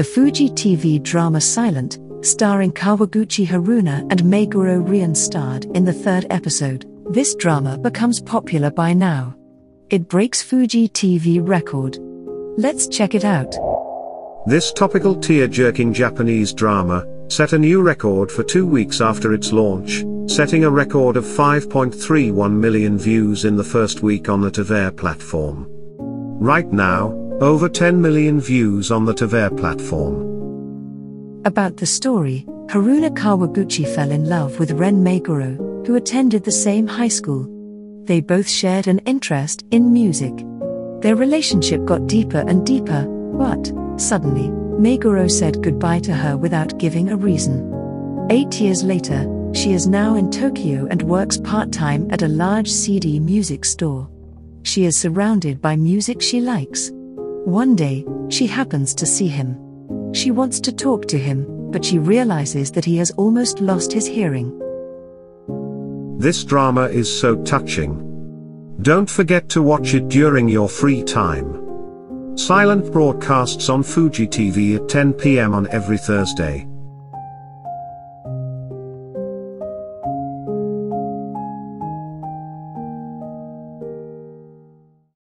The Fuji TV drama Silent, starring Kawaguchi Haruna and Meguro Ren starred in the third episode. This drama becomes popular by now. It breaks Fuji TV record. Let's check it out. This topical tear-jerking Japanese drama set a new record for two weeks after its launch, setting a record of 5.31 million views in the first week on the TVer platform. Right now, over 10 million views on the TVer platform. About the story, Haruna Kawaguchi fell in love with Ren Meguro, who attended the same high school. They both shared an interest in music. Their relationship got deeper and deeper, but, suddenly, Meguro said goodbye to her without giving a reason. Eight years later, she is now in Tokyo and works part time at a large CD music store. She is surrounded by music she likes. One day, she happens to see him. She wants to talk to him, but she realizes that he has almost lost his hearing. This drama is so touching. Don't forget to watch it during your free time. Silent broadcasts on Fuji TV at 10 pm on every Thursday.